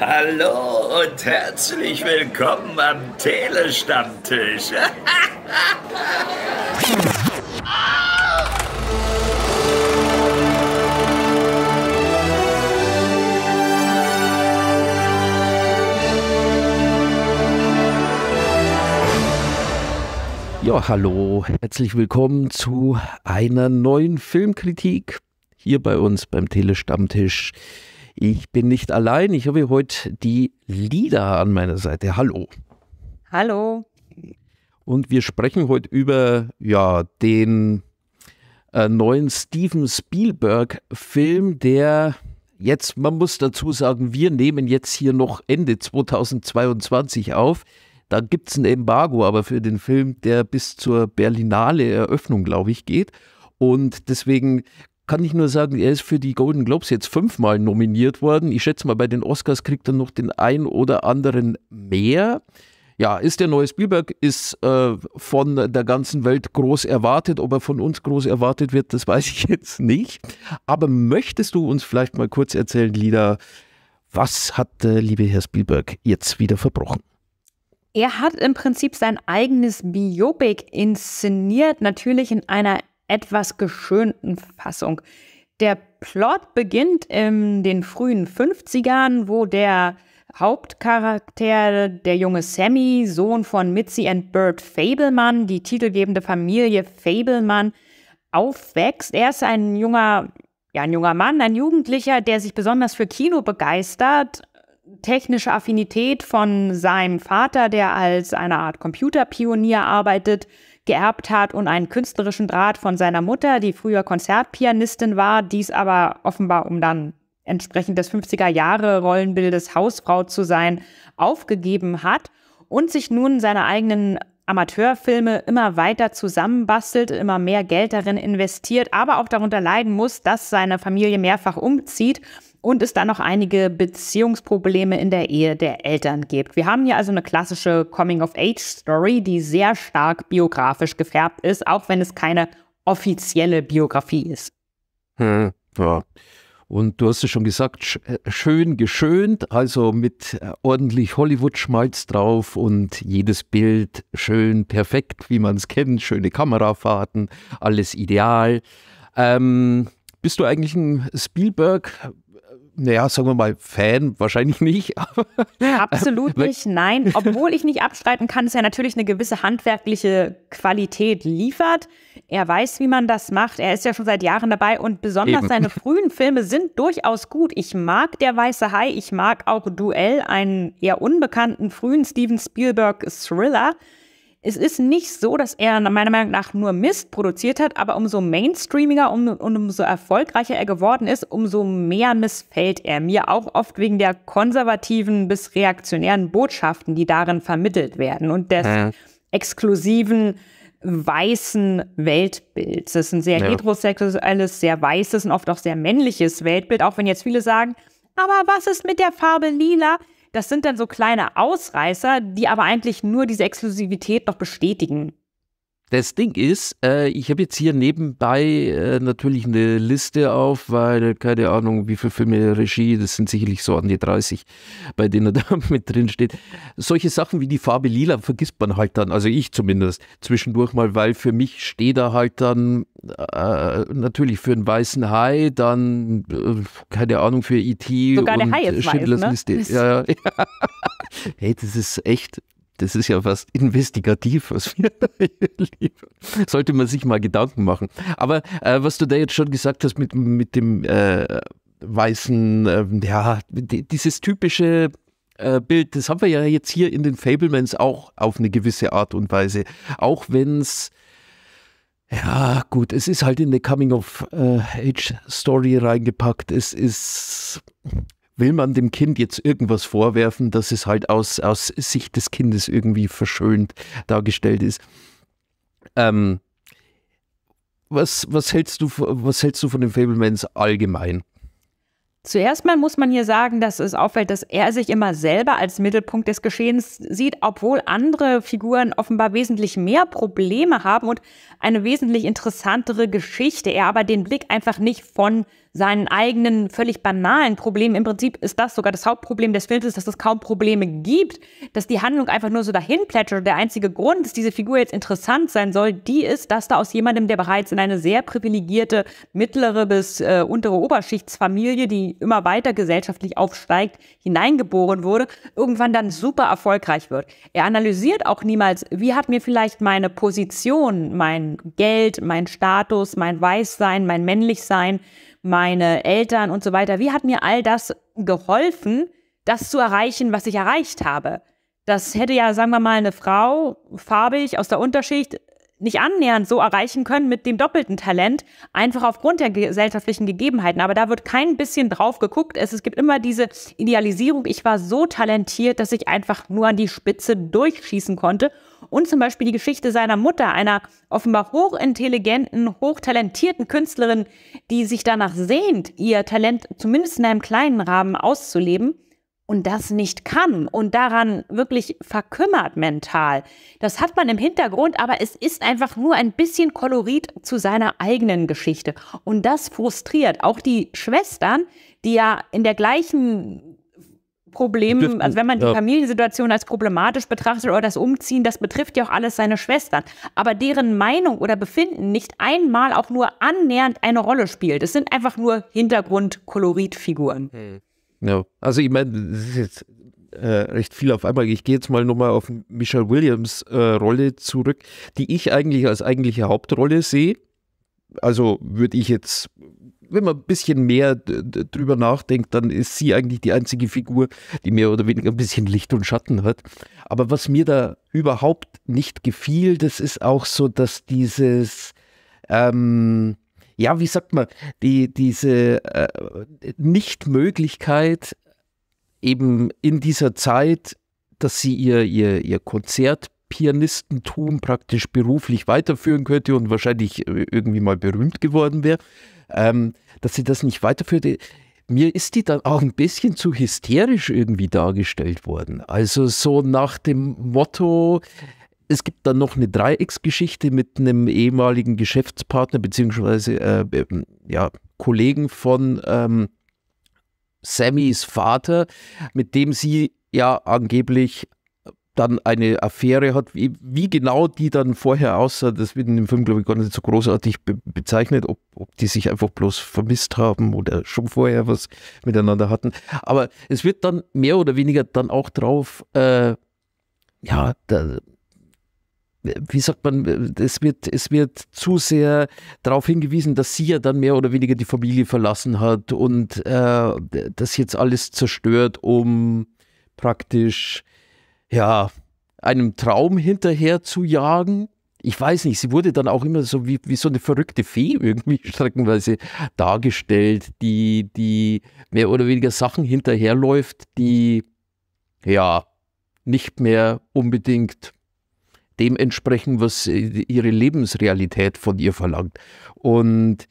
Hallo und herzlich willkommen am Telestammtisch. Ja, hallo, herzlich willkommen zu einer neuen Filmkritik hier bei uns beim Telestammtisch. Ich bin nicht allein, ich habe heute die Lieder an meiner Seite. Hallo. Hallo. Und wir sprechen heute über ja, den äh, neuen Steven Spielberg-Film, der jetzt, man muss dazu sagen, wir nehmen jetzt hier noch Ende 2022 auf. Da gibt es ein Embargo, aber für den Film, der bis zur Berlinale Eröffnung, glaube ich, geht. Und deswegen kann ich nur sagen, er ist für die Golden Globes jetzt fünfmal nominiert worden. Ich schätze mal, bei den Oscars kriegt er noch den ein oder anderen mehr. Ja, ist der neue Spielberg, ist äh, von der ganzen Welt groß erwartet. Ob er von uns groß erwartet wird, das weiß ich jetzt nicht. Aber möchtest du uns vielleicht mal kurz erzählen, Lida, was hat der liebe Herr Spielberg jetzt wieder verbrochen? Er hat im Prinzip sein eigenes Biopic inszeniert, natürlich in einer etwas geschönten Fassung. Der Plot beginnt in den frühen 50ern, wo der Hauptcharakter, der junge Sammy, Sohn von Mitzi und Bert Fableman, die titelgebende Familie Fableman, aufwächst. Er ist ein junger, ja, ein junger Mann, ein Jugendlicher, der sich besonders für Kino begeistert, technische Affinität von seinem Vater, der als eine Art Computerpionier arbeitet, geerbt hat und einen künstlerischen Draht von seiner Mutter, die früher Konzertpianistin war, dies aber offenbar, um dann entsprechend des 50er Jahre Rollenbildes Hausfrau zu sein, aufgegeben hat und sich nun seine eigenen Amateurfilme immer weiter zusammenbastelt, immer mehr Geld darin investiert, aber auch darunter leiden muss, dass seine Familie mehrfach umzieht und es dann noch einige Beziehungsprobleme in der Ehe der Eltern gibt. Wir haben hier also eine klassische Coming-of-Age-Story, die sehr stark biografisch gefärbt ist, auch wenn es keine offizielle Biografie ist. Hm, ja. Und du hast es schon gesagt, äh, schön geschönt, also mit äh, ordentlich Hollywood-Schmalz drauf und jedes Bild schön perfekt, wie man es kennt, schöne Kamerafahrten, alles ideal. Ähm, bist du eigentlich ein Spielberg naja, sagen wir mal, Fan wahrscheinlich nicht. Absolut nicht, nein. Obwohl ich nicht abstreiten kann, dass er natürlich eine gewisse handwerkliche Qualität liefert. Er weiß, wie man das macht. Er ist ja schon seit Jahren dabei und besonders Eben. seine frühen Filme sind durchaus gut. Ich mag Der Weiße Hai, ich mag auch Duell, einen eher unbekannten frühen Steven Spielberg Thriller. Es ist nicht so, dass er meiner Meinung nach nur Mist produziert hat, aber umso mainstreamiger und um, umso erfolgreicher er geworden ist, umso mehr missfällt er mir, auch oft wegen der konservativen bis reaktionären Botschaften, die darin vermittelt werden und des ja. exklusiven weißen Weltbilds. Das ist ein sehr ja. heterosexuelles, sehr weißes und oft auch sehr männliches Weltbild, auch wenn jetzt viele sagen, aber was ist mit der Farbe lila? Das sind dann so kleine Ausreißer, die aber eigentlich nur diese Exklusivität noch bestätigen. Das Ding ist, äh, ich habe jetzt hier nebenbei äh, natürlich eine Liste auf, weil keine Ahnung, wie viele Filme Regie, das sind sicherlich so an die 30, bei denen da mit drin steht. Solche Sachen wie die Farbe Lila vergisst man halt dann, also ich zumindest, zwischendurch mal, weil für mich steht da halt dann äh, natürlich für einen weißen Hai, dann äh, keine Ahnung für E.T. Sogar und der Hai Schindlers weiß, ne? Liste. Ja, ja. hey, das ist echt das ist ja fast investigativ, was wir da liefern. Sollte man sich mal Gedanken machen. Aber äh, was du da jetzt schon gesagt hast mit, mit dem äh, weißen, äh, ja, dieses typische äh, Bild, das haben wir ja jetzt hier in den Fablemans auch auf eine gewisse Art und Weise. Auch wenn es ja, gut, es ist halt in eine Coming-of-Age-Story reingepackt. Es ist will man dem Kind jetzt irgendwas vorwerfen, dass es halt aus, aus Sicht des Kindes irgendwie verschönt dargestellt ist. Ähm, was, was, hältst du, was hältst du von den Fablemans allgemein? Zuerst mal muss man hier sagen, dass es auffällt, dass er sich immer selber als Mittelpunkt des Geschehens sieht, obwohl andere Figuren offenbar wesentlich mehr Probleme haben und eine wesentlich interessantere Geschichte. Er aber den Blick einfach nicht von seinen eigenen völlig banalen Problemen. Im Prinzip ist das sogar das Hauptproblem des Films, dass es kaum Probleme gibt, dass die Handlung einfach nur so dahin plätschert. Der einzige Grund, dass diese Figur jetzt interessant sein soll, die ist, dass da aus jemandem, der bereits in eine sehr privilegierte mittlere bis äh, untere Oberschichtsfamilie, die immer weiter gesellschaftlich aufsteigt, hineingeboren wurde, irgendwann dann super erfolgreich wird. Er analysiert auch niemals, wie hat mir vielleicht meine Position, mein Geld, mein Status, mein Weißsein, mein Männlichsein, meine Eltern und so weiter, wie hat mir all das geholfen, das zu erreichen, was ich erreicht habe? Das hätte ja, sagen wir mal, eine Frau, farbig aus der Unterschicht, nicht annähernd so erreichen können mit dem doppelten Talent, einfach aufgrund der gesellschaftlichen Gegebenheiten. Aber da wird kein bisschen drauf geguckt. Es, es gibt immer diese Idealisierung, ich war so talentiert, dass ich einfach nur an die Spitze durchschießen konnte. Und zum Beispiel die Geschichte seiner Mutter, einer offenbar hochintelligenten, hochtalentierten Künstlerin, die sich danach sehnt, ihr Talent zumindest in einem kleinen Rahmen auszuleben und das nicht kann und daran wirklich verkümmert mental. Das hat man im Hintergrund, aber es ist einfach nur ein bisschen Kolorit zu seiner eigenen Geschichte. Und das frustriert auch die Schwestern, die ja in der gleichen Problem, also wenn man die ja. Familiensituation als problematisch betrachtet oder das Umziehen, das betrifft ja auch alles seine Schwestern. Aber deren Meinung oder Befinden nicht einmal auch nur annähernd eine Rolle spielt. Es sind einfach nur Hintergrund-Koloritfiguren. Hm. Ja, also ich meine, das ist jetzt äh, recht viel auf einmal. Ich gehe jetzt mal nochmal auf Michelle Williams äh, Rolle zurück, die ich eigentlich als eigentliche Hauptrolle sehe. Also würde ich jetzt, wenn man ein bisschen mehr drüber nachdenkt, dann ist sie eigentlich die einzige Figur, die mehr oder weniger ein bisschen Licht und Schatten hat. Aber was mir da überhaupt nicht gefiel, das ist auch so, dass dieses ähm, ja, wie sagt man, die, diese äh, Nichtmöglichkeit eben in dieser Zeit, dass sie ihr, ihr, ihr Konzertpianistentum praktisch beruflich weiterführen könnte und wahrscheinlich äh, irgendwie mal berühmt geworden wäre, ähm, dass sie das nicht weiterführte. Mir ist die dann auch ein bisschen zu hysterisch irgendwie dargestellt worden. Also so nach dem Motto, es gibt dann noch eine Dreiecksgeschichte mit einem ehemaligen Geschäftspartner beziehungsweise äh, ja, Kollegen von ähm, Sammys Vater, mit dem sie ja angeblich dann eine Affäre hat, wie, wie, genau die dann vorher aussah, das wird in dem Film, glaube ich, gar nicht so großartig be bezeichnet, ob, ob, die sich einfach bloß vermisst haben oder schon vorher was miteinander hatten. Aber es wird dann mehr oder weniger dann auch drauf, äh, ja, da, wie sagt man, es wird, es wird zu sehr darauf hingewiesen, dass sie ja dann mehr oder weniger die Familie verlassen hat und äh, das jetzt alles zerstört, um praktisch, ja, einem Traum hinterher zu jagen. Ich weiß nicht, sie wurde dann auch immer so wie, wie so eine verrückte Fee irgendwie streckenweise dargestellt, die, die mehr oder weniger Sachen hinterherläuft, die ja nicht mehr unbedingt dem entsprechen, was äh, ihre Lebensrealität von ihr verlangt. Und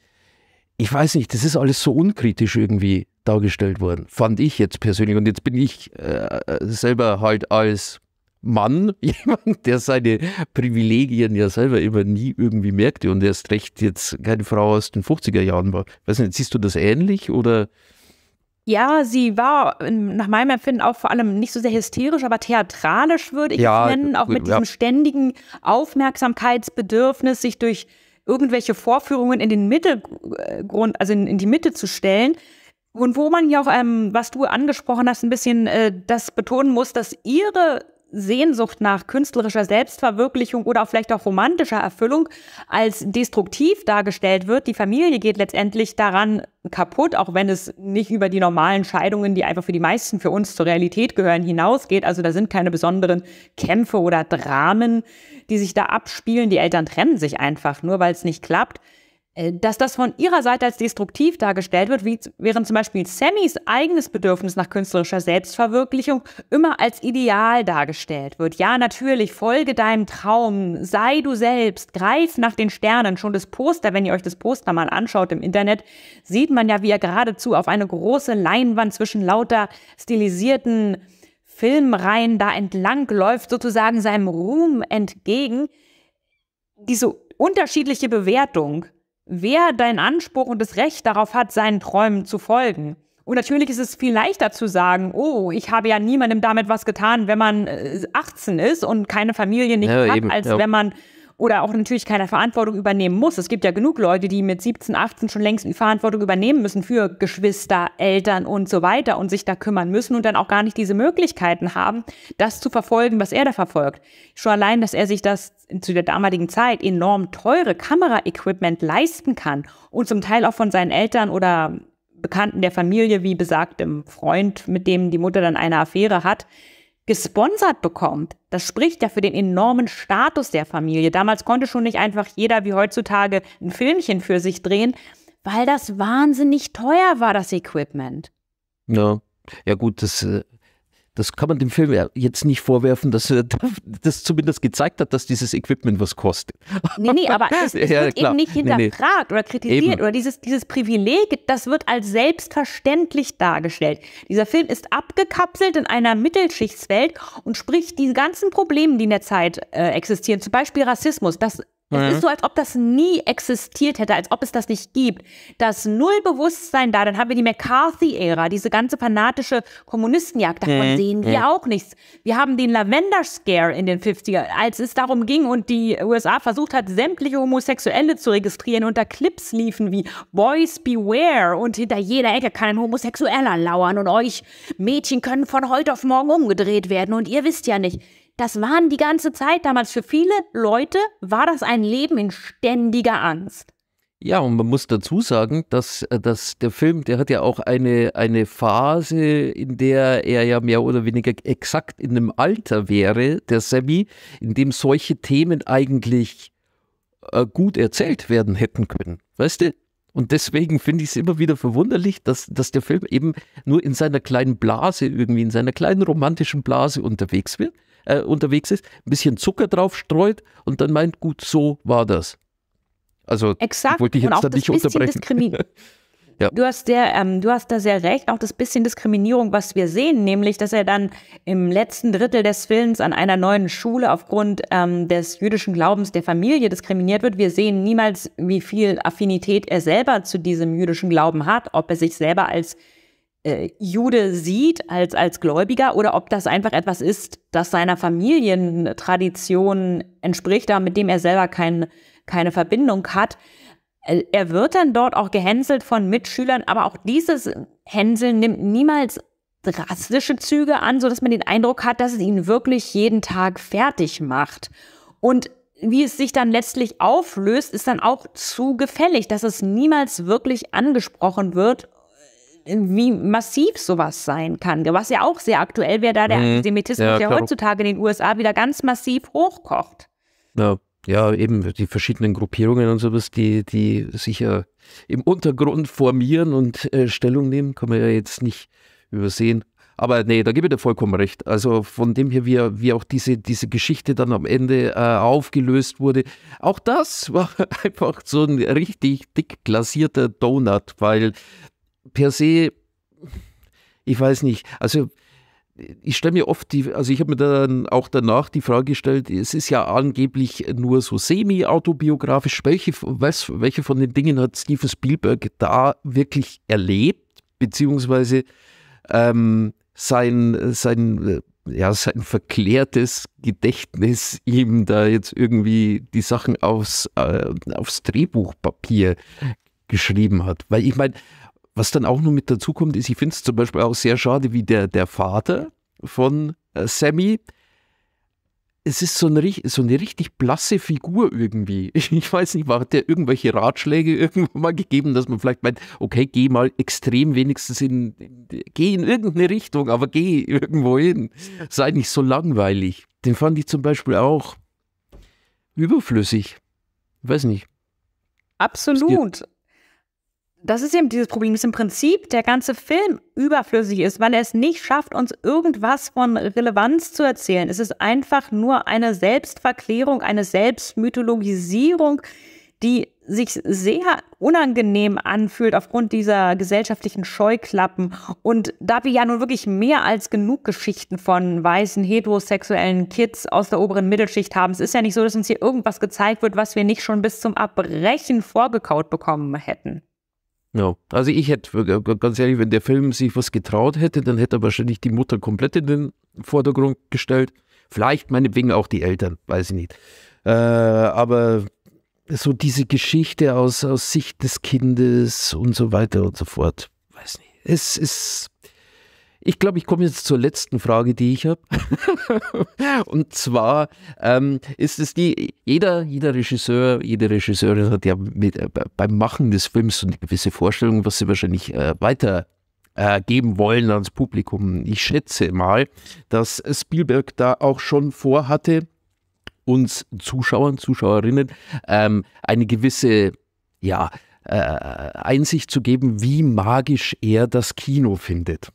ich weiß nicht, das ist alles so unkritisch irgendwie dargestellt worden, fand ich jetzt persönlich. Und jetzt bin ich äh, selber halt als Mann, jemand, der seine Privilegien ja selber immer nie irgendwie merkte und erst recht jetzt keine Frau aus den 50er Jahren war. Weiß nicht, siehst du das ähnlich oder? Ja, sie war nach meinem Empfinden auch vor allem nicht so sehr hysterisch, aber theatralisch würde ich ja, es nennen, auch mit ja. diesem ständigen Aufmerksamkeitsbedürfnis, sich durch irgendwelche Vorführungen in den Mittelgrund, also in, in die Mitte zu stellen. Und wo man ja auch, ähm, was du angesprochen hast, ein bisschen äh, das betonen muss, dass ihre Sehnsucht nach künstlerischer Selbstverwirklichung oder auch vielleicht auch romantischer Erfüllung als destruktiv dargestellt wird. Die Familie geht letztendlich daran kaputt, auch wenn es nicht über die normalen Scheidungen, die einfach für die meisten für uns zur Realität gehören, hinausgeht. Also da sind keine besonderen Kämpfe oder Dramen, die sich da abspielen. Die Eltern trennen sich einfach nur, weil es nicht klappt. Äh, dass das von ihrer Seite als destruktiv dargestellt wird, wie, während zum Beispiel Sammys eigenes Bedürfnis nach künstlerischer Selbstverwirklichung immer als Ideal dargestellt wird. Ja, natürlich, folge deinem Traum, sei du selbst, greif nach den Sternen. Schon das Poster, wenn ihr euch das Poster mal anschaut im Internet, sieht man ja, wie er geradezu auf eine große Leinwand zwischen lauter stilisierten Filmreihen da entlang läuft, sozusagen seinem Ruhm entgegen. Diese unterschiedliche Bewertung wer deinen Anspruch und das Recht darauf hat, seinen Träumen zu folgen. Und natürlich ist es viel leichter zu sagen, oh, ich habe ja niemandem damit was getan, wenn man 18 äh, ist und keine Familie nicht ja, hat, eben, als ja. wenn man oder auch natürlich keine Verantwortung übernehmen muss. Es gibt ja genug Leute, die mit 17, 18 schon längst die Verantwortung übernehmen müssen für Geschwister, Eltern und so weiter und sich da kümmern müssen und dann auch gar nicht diese Möglichkeiten haben, das zu verfolgen, was er da verfolgt. Schon allein, dass er sich das zu der damaligen Zeit enorm teure Kameraequipment leisten kann und zum Teil auch von seinen Eltern oder Bekannten der Familie, wie besagtem Freund, mit dem die Mutter dann eine Affäre hat, gesponsert bekommt, das spricht ja für den enormen Status der Familie. Damals konnte schon nicht einfach jeder wie heutzutage ein Filmchen für sich drehen, weil das wahnsinnig teuer war, das Equipment. Ja, ja gut, das äh, das kann man dem Film jetzt nicht vorwerfen, dass er das zumindest gezeigt hat, dass dieses Equipment was kostet. Nee, nee, aber es, es ja, wird klar. eben nicht hinterfragt nee. oder kritisiert eben. oder dieses, dieses Privileg, das wird als selbstverständlich dargestellt. Dieser Film ist abgekapselt in einer Mittelschichtswelt und spricht die ganzen Probleme, die in der Zeit äh, existieren, zum Beispiel Rassismus, das es mhm. ist so, als ob das nie existiert hätte, als ob es das nicht gibt. Das Nullbewusstsein da, dann haben wir die McCarthy-Ära, diese ganze fanatische Kommunistenjagd, davon mhm. sehen wir mhm. auch nichts. Wir haben den Lavender-Scare in den 50er, als es darum ging und die USA versucht hat, sämtliche Homosexuelle zu registrieren und da Clips liefen wie Boys Beware und hinter jeder Ecke kann ein Homosexueller lauern und euch Mädchen können von heute auf morgen umgedreht werden und ihr wisst ja nicht, das waren die ganze Zeit damals. Für viele Leute war das ein Leben in ständiger Angst. Ja, und man muss dazu sagen, dass, äh, dass der Film, der hat ja auch eine, eine Phase, in der er ja mehr oder weniger exakt in einem Alter wäre, der Sammy, in dem solche Themen eigentlich äh, gut erzählt werden hätten können. Weißt du? Und deswegen finde ich es immer wieder verwunderlich, dass, dass der Film eben nur in seiner kleinen Blase, irgendwie in seiner kleinen romantischen Blase unterwegs wird äh, unterwegs ist, ein bisschen Zucker drauf streut und dann meint, gut, so war das. Also Exakt. wollte ich jetzt da nicht unterbrechen. Ja. Du, hast der, ähm, du hast da sehr recht, auch das bisschen Diskriminierung, was wir sehen, nämlich, dass er dann im letzten Drittel des Films an einer neuen Schule aufgrund ähm, des jüdischen Glaubens der Familie diskriminiert wird. Wir sehen niemals, wie viel Affinität er selber zu diesem jüdischen Glauben hat, ob er sich selber als äh, Jude sieht als, als Gläubiger oder ob das einfach etwas ist, das seiner Familientradition entspricht, aber mit dem er selber kein, keine Verbindung hat. Äh, er wird dann dort auch gehänselt von Mitschülern, aber auch dieses Hänseln nimmt niemals drastische Züge an, sodass man den Eindruck hat, dass es ihn wirklich jeden Tag fertig macht. Und wie es sich dann letztlich auflöst, ist dann auch zu gefällig, dass es niemals wirklich angesprochen wird wie massiv sowas sein kann, was ja auch sehr aktuell wäre, da der mhm. Antisemitismus ja, ja heutzutage in den USA wieder ganz massiv hochkocht. Ja, ja, eben die verschiedenen Gruppierungen und sowas, die, die sich ja im Untergrund formieren und äh, Stellung nehmen, kann man ja jetzt nicht übersehen. Aber nee, da gebe ich dir vollkommen recht. Also von dem her, wie, wie auch diese, diese Geschichte dann am Ende äh, aufgelöst wurde, auch das war einfach so ein richtig dick glasierter Donut, weil per se, ich weiß nicht, also ich stelle mir oft die, also ich habe mir dann auch danach die Frage gestellt, es ist ja angeblich nur so semi-autobiografisch, welche, welche von den Dingen hat Steven Spielberg da wirklich erlebt, beziehungsweise ähm, sein, sein, ja, sein verklärtes Gedächtnis ihm da jetzt irgendwie die Sachen aufs, äh, aufs Drehbuchpapier geschrieben hat. Weil ich meine, was dann auch noch mit dazu kommt, ist, ich finde es zum Beispiel auch sehr schade, wie der, der Vater von äh, Sammy, es ist so eine, so eine richtig blasse Figur irgendwie. Ich weiß nicht, hat der irgendwelche Ratschläge irgendwann mal gegeben, dass man vielleicht meint, okay, geh mal extrem wenigstens in, geh in irgendeine Richtung, aber geh irgendwo hin. Sei nicht so langweilig. Den fand ich zum Beispiel auch überflüssig. weiß nicht. Absolut das ist eben dieses Problem, dass im Prinzip der ganze Film überflüssig ist, weil er es nicht schafft, uns irgendwas von Relevanz zu erzählen. Es ist einfach nur eine Selbstverklärung, eine Selbstmythologisierung die sich sehr unangenehm anfühlt aufgrund dieser gesellschaftlichen Scheuklappen. Und da wir ja nun wirklich mehr als genug Geschichten von weißen heterosexuellen Kids aus der oberen Mittelschicht haben, es ist ja nicht so, dass uns hier irgendwas gezeigt wird, was wir nicht schon bis zum Abbrechen vorgekaut bekommen hätten. Ja, also ich hätte, ganz ehrlich, wenn der Film sich was getraut hätte, dann hätte er wahrscheinlich die Mutter komplett in den Vordergrund gestellt. Vielleicht meinetwegen auch die Eltern, weiß ich nicht. Äh, aber so diese Geschichte aus, aus Sicht des Kindes und so weiter und so fort. Weiß nicht. Es ist. Ich glaube, ich komme jetzt zur letzten Frage, die ich habe. und zwar ähm, ist es die, jeder, jeder Regisseur, jede Regisseurin hat ja mit, äh, beim Machen des Films so eine gewisse Vorstellung, was sie wahrscheinlich äh, weiter äh, geben wollen ans Publikum. Ich schätze mal, dass Spielberg da auch schon vorhatte, uns Zuschauern, Zuschauerinnen ähm, eine gewisse, ja, äh, Einsicht zu geben, wie magisch er das Kino findet.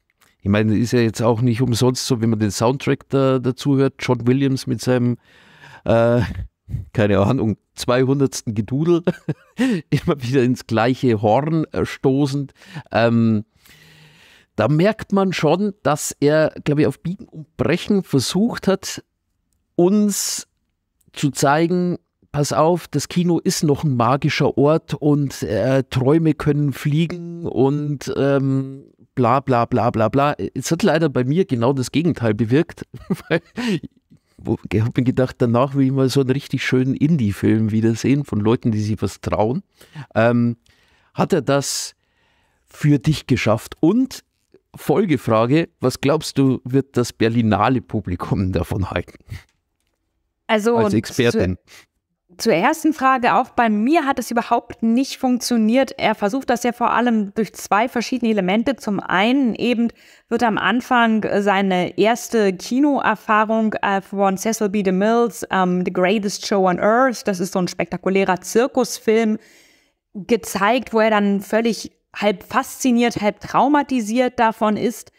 Ich meine, ist ja jetzt auch nicht umsonst so, wenn man den Soundtrack da, dazu hört, John Williams mit seinem, äh, keine Ahnung, 200. Gedudel, immer wieder ins gleiche Horn äh, stoßend. Ähm, da merkt man schon, dass er, glaube ich, auf Biegen und Brechen versucht hat, uns zu zeigen, pass auf, das Kino ist noch ein magischer Ort und äh, Träume können fliegen und ähm, bla bla bla bla bla. Es hat leider bei mir genau das Gegenteil bewirkt. ich habe mir gedacht, danach will ich mal so einen richtig schönen Indie-Film wiedersehen von Leuten, die sich was trauen. Ähm, hat er das für dich geschafft? Und Folgefrage, was glaubst du, wird das Berlinale Publikum davon halten? Also als Expertin. Zu, zur ersten Frage, auch bei mir hat es überhaupt nicht funktioniert. Er versucht das ja vor allem durch zwei verschiedene Elemente. Zum einen eben wird am Anfang seine erste Kinoerfahrung äh, von Cecil B. DeMills, um, The Greatest Show on Earth, das ist so ein spektakulärer Zirkusfilm, gezeigt, wo er dann völlig halb fasziniert, halb traumatisiert davon ist.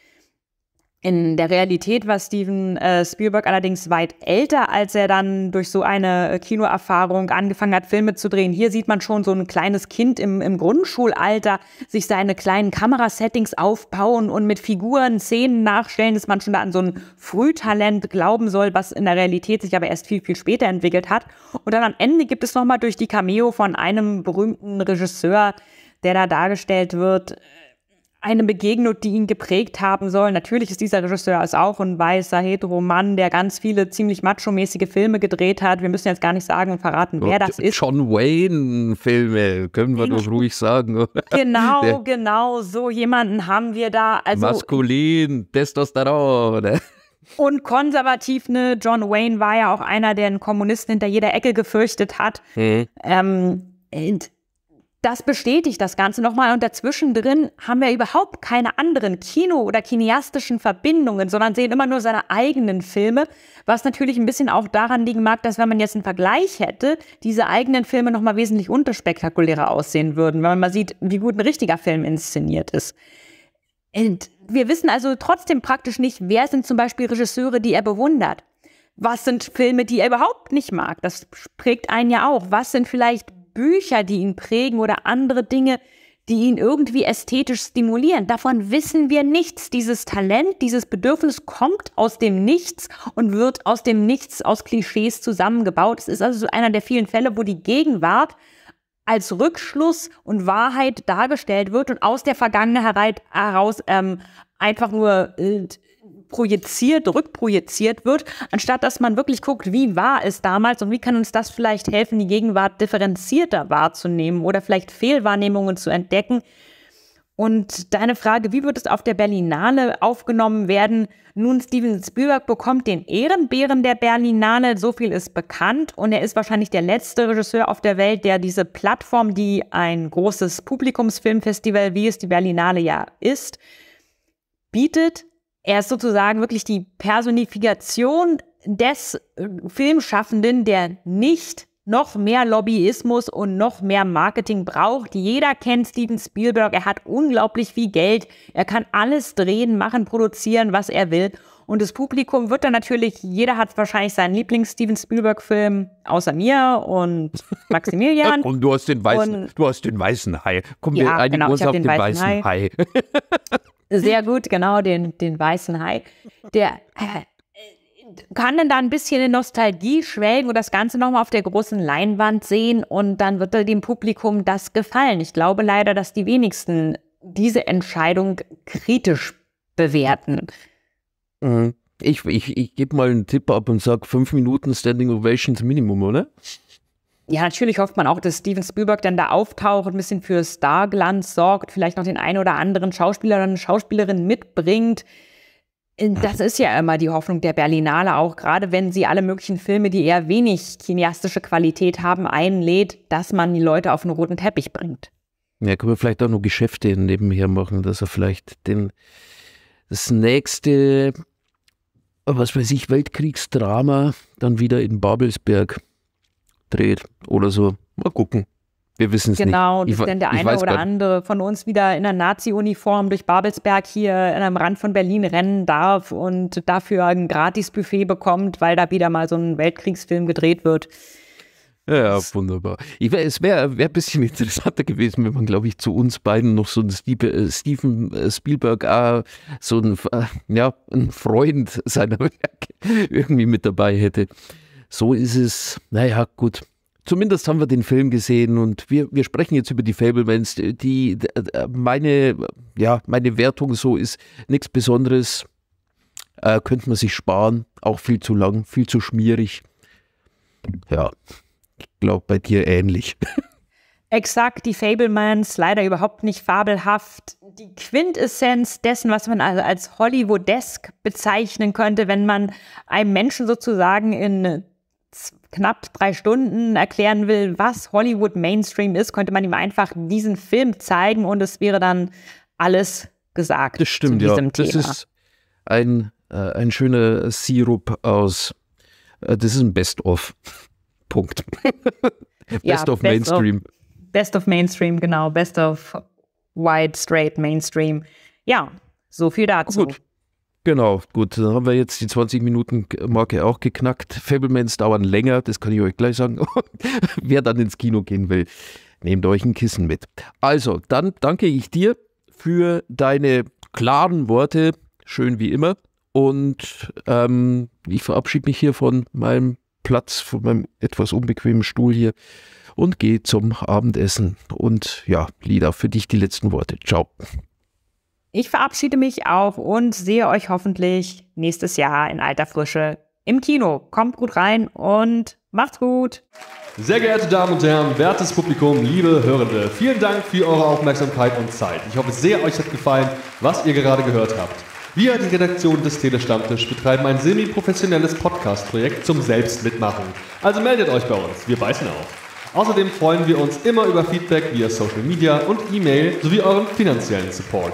In der Realität war Steven äh, Spielberg allerdings weit älter, als er dann durch so eine äh, Kinoerfahrung angefangen hat, Filme zu drehen. Hier sieht man schon so ein kleines Kind im, im Grundschulalter sich seine kleinen Kamerasettings aufbauen und mit Figuren Szenen nachstellen, dass man schon da an so ein Frühtalent glauben soll, was in der Realität sich aber erst viel, viel später entwickelt hat. Und dann am Ende gibt es nochmal durch die Cameo von einem berühmten Regisseur, der da dargestellt wird, eine Begegnung, die ihn geprägt haben soll. Natürlich ist dieser Regisseur als auch ein weißer hetero-Mann, der ganz viele ziemlich macho-mäßige Filme gedreht hat. Wir müssen jetzt gar nicht sagen und verraten, wer das ist. John Wayne-Filme, können wir doch ruhig sagen. Genau, der genau, so jemanden haben wir da. Also, Maskulin, Testosteron. Und konservativ, ne? John Wayne war ja auch einer, der einen Kommunisten hinter jeder Ecke gefürchtet hat. Hm. Ähm, und das bestätigt das Ganze nochmal. Und dazwischen drin haben wir überhaupt keine anderen Kino- oder kineastischen Verbindungen, sondern sehen immer nur seine eigenen Filme, was natürlich ein bisschen auch daran liegen mag, dass wenn man jetzt einen Vergleich hätte, diese eigenen Filme nochmal wesentlich unterspektakulärer aussehen würden, wenn man mal sieht, wie gut ein richtiger Film inszeniert ist. Und wir wissen also trotzdem praktisch nicht, wer sind zum Beispiel Regisseure, die er bewundert. Was sind Filme, die er überhaupt nicht mag? Das prägt einen ja auch. Was sind vielleicht Bücher, die ihn prägen oder andere Dinge, die ihn irgendwie ästhetisch stimulieren. Davon wissen wir nichts. Dieses Talent, dieses Bedürfnis kommt aus dem Nichts und wird aus dem Nichts, aus Klischees zusammengebaut. Es ist also so einer der vielen Fälle, wo die Gegenwart als Rückschluss und Wahrheit dargestellt wird und aus der Vergangenheit heraus ähm, einfach nur äh, projiziert, rückprojiziert wird, anstatt dass man wirklich guckt, wie war es damals und wie kann uns das vielleicht helfen, die Gegenwart differenzierter wahrzunehmen oder vielleicht Fehlwahrnehmungen zu entdecken. Und deine Frage, wie wird es auf der Berlinale aufgenommen werden? Nun, Steven Spielberg bekommt den Ehrenbären der Berlinale, so viel ist bekannt. Und er ist wahrscheinlich der letzte Regisseur auf der Welt, der diese Plattform, die ein großes Publikumsfilmfestival, wie es die Berlinale ja ist, bietet. Er ist sozusagen wirklich die Personifikation des äh, Filmschaffenden, der nicht noch mehr Lobbyismus und noch mehr Marketing braucht. Jeder kennt Steven Spielberg, er hat unglaublich viel Geld, er kann alles drehen, machen, produzieren, was er will. Und das Publikum wird dann natürlich, jeder hat wahrscheinlich seinen Lieblings-Steven Spielberg-Film, außer mir und Maximilian. und du hast den weißen, und, du hast den weißen Hai. Komm, ja, wir einigen genau, uns auf den, den weißen, Hai. Hai. Sehr gut, genau, den, den weißen Hai. Der äh, kann dann da ein bisschen in Nostalgie schwelgen und das Ganze nochmal auf der großen Leinwand sehen und dann wird dem Publikum das gefallen. Ich glaube leider, dass die wenigsten diese Entscheidung kritisch bewerten. Mhm. Ich, ich, ich gebe mal einen Tipp ab und sage fünf Minuten Standing Ovations Minimum, oder? Ja, natürlich hofft man auch, dass Steven Spielberg dann da auftaucht, ein bisschen für Starglanz sorgt, vielleicht noch den einen oder anderen Schauspieler oder Schauspielerin mitbringt. Das ist ja immer die Hoffnung der Berlinale, auch gerade wenn sie alle möglichen Filme, die eher wenig cineastische Qualität haben, einlädt, dass man die Leute auf einen roten Teppich bringt. Ja, können wir vielleicht auch noch Geschäfte nebenher machen, dass er vielleicht den, das nächste, was weiß ich, Weltkriegsdrama dann wieder in Babelsberg dreht oder so. Mal gucken. Wir wissen es genau, nicht. Genau, dass denn der eine oder andere von uns wieder in einer Nazi-Uniform durch Babelsberg hier am Rand von Berlin rennen darf und dafür ein Gratis-Buffet bekommt, weil da wieder mal so ein Weltkriegsfilm gedreht wird. Ja, wunderbar. Ich, es wäre wär ein bisschen interessanter gewesen, wenn man, glaube ich, zu uns beiden noch so ein Steve, äh, Steven äh, Spielberg, äh, so ein, äh, ja, ein Freund seiner Werke irgendwie mit dabei hätte. So ist es, naja, gut. Zumindest haben wir den Film gesehen und wir, wir sprechen jetzt über die Fablemans. Die, die, meine, ja, meine Wertung so ist nichts Besonderes. Äh, könnte man sich sparen. Auch viel zu lang, viel zu schmierig. Ja, ich glaube bei dir ähnlich. Exakt, die Fablemans, leider überhaupt nicht fabelhaft. Die Quintessenz dessen, was man also als Hollywoodesk bezeichnen könnte, wenn man einem Menschen sozusagen in knapp drei Stunden erklären will, was Hollywood Mainstream ist, könnte man ihm einfach diesen Film zeigen und es wäre dann alles gesagt. Das stimmt, ja. Das Thema. ist ein, äh, ein schöner Sirup aus, äh, das ist ein Best-of. Punkt. Best ja, of best Mainstream. Of, best of Mainstream, genau. Best of White, Straight Mainstream. Ja, so viel dazu. Gut. Genau, gut, dann haben wir jetzt die 20-Minuten-Marke auch geknackt. Fablemans dauern länger, das kann ich euch gleich sagen. Wer dann ins Kino gehen will, nehmt euch ein Kissen mit. Also, dann danke ich dir für deine klaren Worte, schön wie immer. Und ähm, ich verabschiede mich hier von meinem Platz, von meinem etwas unbequemen Stuhl hier und gehe zum Abendessen. Und ja, Lida, für dich die letzten Worte. Ciao. Ich verabschiede mich auch und sehe euch hoffentlich nächstes Jahr in alter Frische im Kino. Kommt gut rein und macht's gut. Sehr geehrte Damen und Herren, wertes Publikum, liebe Hörende, vielen Dank für eure Aufmerksamkeit und Zeit. Ich hoffe sehr, euch hat gefallen, was ihr gerade gehört habt. Wir, die Redaktion des Telestammtisch, betreiben ein semi-professionelles Podcast-Projekt zum Selbstmitmachen. Also meldet euch bei uns, wir beißen auf. Außerdem freuen wir uns immer über Feedback via Social Media und E-Mail sowie euren finanziellen Support.